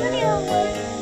要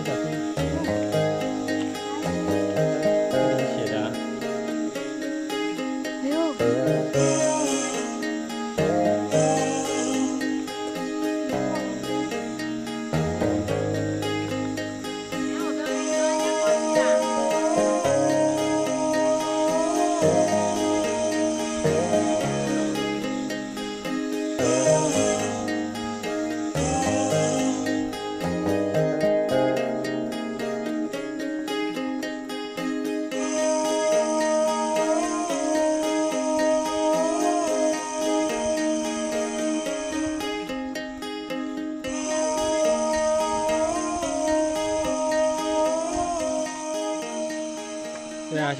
哦，小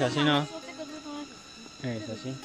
小心哦。哎，小心。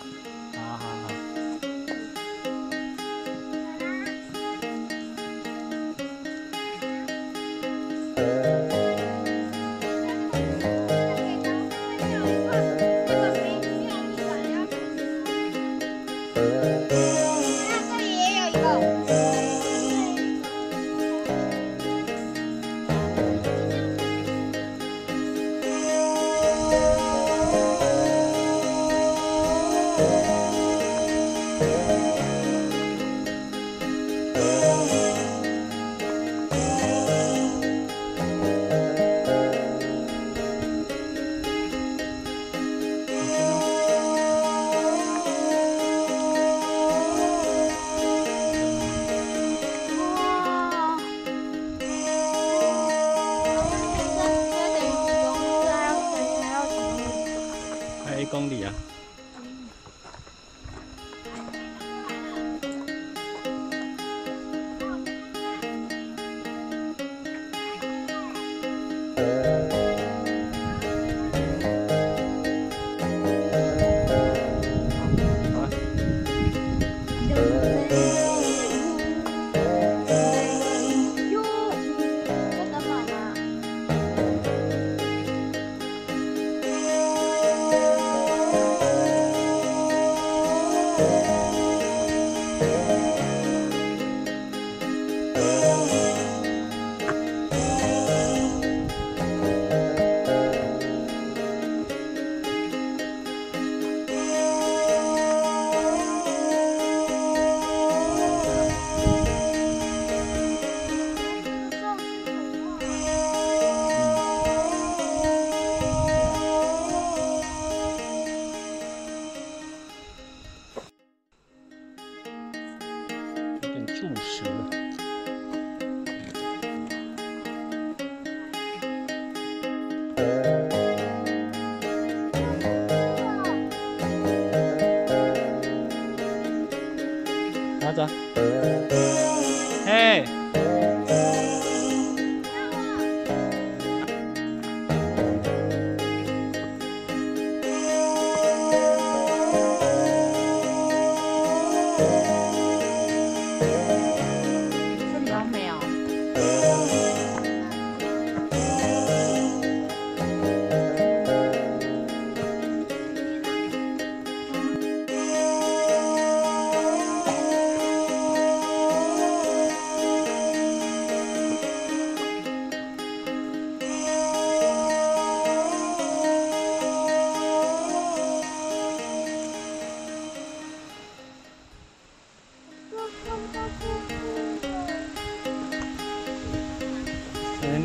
有素食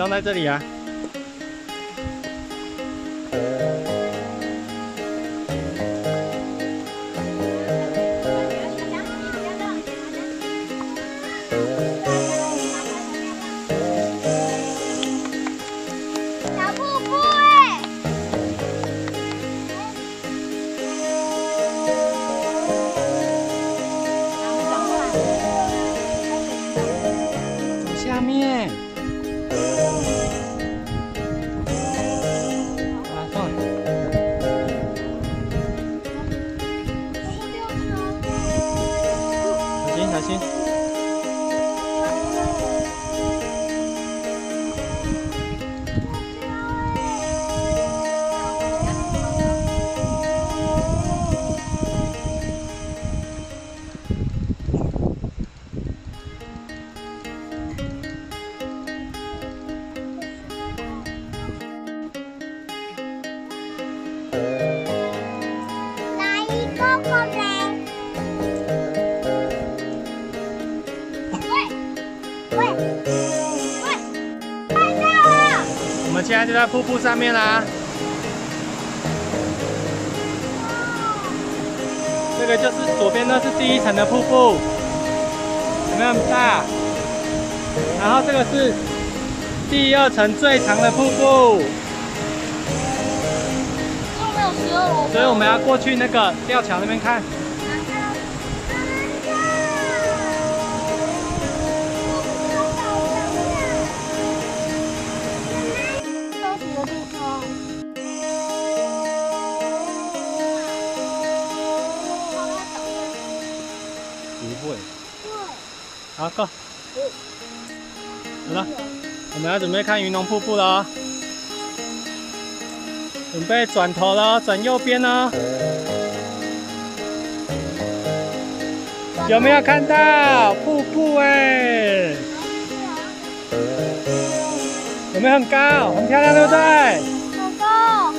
放在这里啊。小瀑布们现在就在瀑布上面啦。这个就是左边，那是第一层的瀑布，有没有很大？然后这个是第二层最长的瀑布。所以我们要过去那个吊桥那边看。够。好了，我们要准备看云龙瀑布了。准备转头了，转右边呢？有没有看到瀑布？哎，有没有很高？很漂亮，对不对？好高，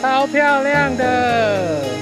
超漂亮的。